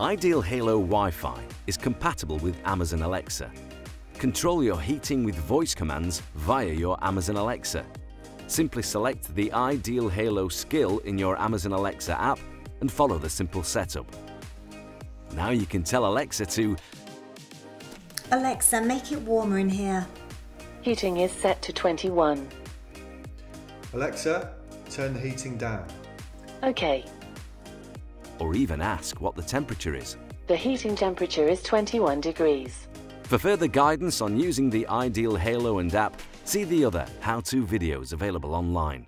Ideal Halo Wi-Fi is compatible with Amazon Alexa. Control your heating with voice commands via your Amazon Alexa. Simply select the Ideal Halo skill in your Amazon Alexa app and follow the simple setup. Now you can tell Alexa to Alexa, make it warmer in here. Heating is set to 21. Alexa, turn the heating down. OK. Or even ask what the temperature is. The heating temperature is 21 degrees. For further guidance on using the Ideal Halo and app, see the other how-to videos available online.